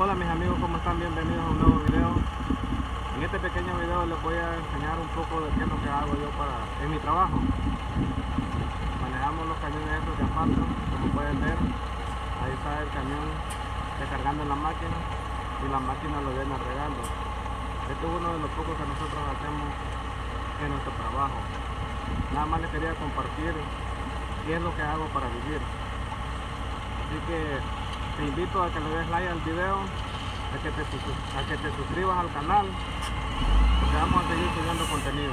Hola mis amigos, ¿cómo están? Bienvenidos a un nuevo video. En este pequeño video les voy a enseñar un poco de qué es lo que hago yo para en mi trabajo. Manejamos los camiones estos de asfalto, como pueden ver. Ahí está el camión descargando la máquina y la máquina lo viene regando. Esto es uno de los pocos que nosotros hacemos en nuestro trabajo. Nada más les quería compartir qué es lo que hago para vivir. Así que te invito a que le des like al video, a que te, suscribas al canal, porque vamos a seguir subiendo contenido.